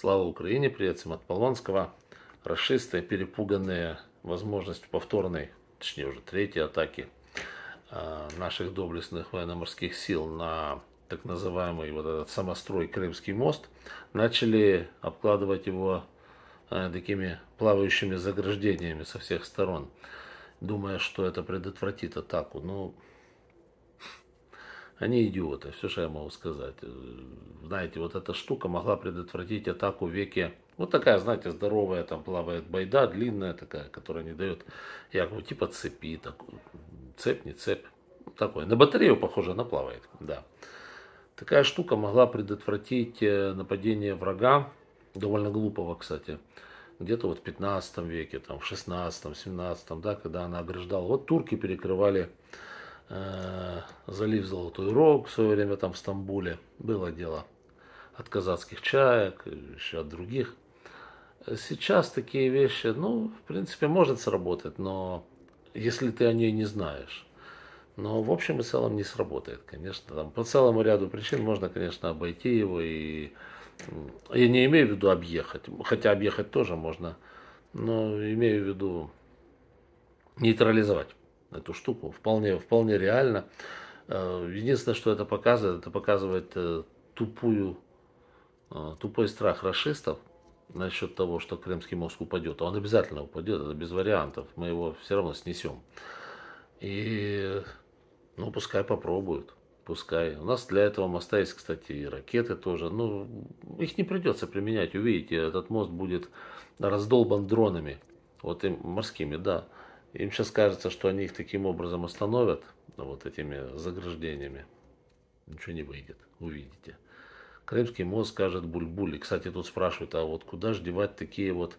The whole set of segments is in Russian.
Слава Украине, привет всем от Полонского. Расисты, перепуганные возможностью повторной, точнее уже третьей атаки э, наших доблестных военно-морских сил на так называемый вот этот самострой Крымский мост, начали обкладывать его э, такими плавающими заграждениями со всех сторон, думая, что это предотвратит атаку. Ну, они идиоты, все, что я могу сказать. Знаете, вот эта штука могла предотвратить атаку в веке. Вот такая, знаете, здоровая, там плавает байда, длинная такая, которая не дает якобы типа цепи, такой, цепь, не цепь. Такой. На батарею, похоже, она плавает, да. Такая штука могла предотвратить э, нападение врага, довольно глупого, кстати, где-то вот в 15 веке, там, в 16, 17, да, когда она ограждала. Вот турки перекрывали залив Золотой Рог в свое время там в Стамбуле. Было дело от казацких чаек, еще от других. Сейчас такие вещи, ну, в принципе, может сработать, но если ты о ней не знаешь. Но в общем и целом не сработает, конечно. Там, по целому ряду причин можно, конечно, обойти его и я не имею в виду объехать, хотя объехать тоже можно, но имею в виду нейтрализовать эту штуку. Вполне, вполне реально. Э, единственное, что это показывает, это показывает э, тупую, э, тупой страх расистов насчет того, что Крымский мост упадет. Он обязательно упадет, это без вариантов. Мы его все равно снесем. И, ну, пускай попробуют. Пускай. У нас для этого моста есть, кстати, и ракеты тоже. Ну, их не придется применять. Увидите, этот мост будет раздолбан дронами. Вот им морскими, да. Им сейчас кажется, что они их таким образом остановят, вот этими заграждениями. Ничего не выйдет, увидите. Крымский мост скажет буль-буль. И, кстати, тут спрашивают, а вот куда же девать такие вот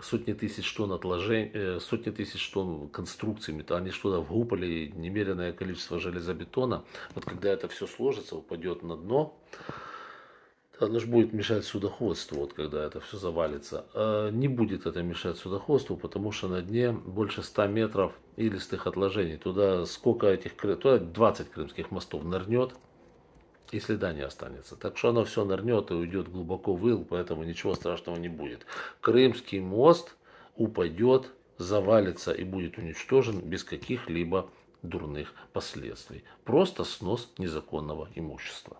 сотни тысяч тонн отложений, э, сотни тысяч тонн конструкциями, то они что-то вгупали немеренное количество железобетона. Вот когда это все сложится, упадет на дно, оно же будет мешать судоходству, вот когда это все завалится. А не будет это мешать судоходству, потому что на дне больше 100 метров илистых отложений. Туда сколько этих, туда 20 крымских мостов нырнет, и следа не останется. Так что оно все нырнет и уйдет глубоко в ил, поэтому ничего страшного не будет. Крымский мост упадет, завалится и будет уничтожен без каких-либо дурных последствий. Просто снос незаконного имущества.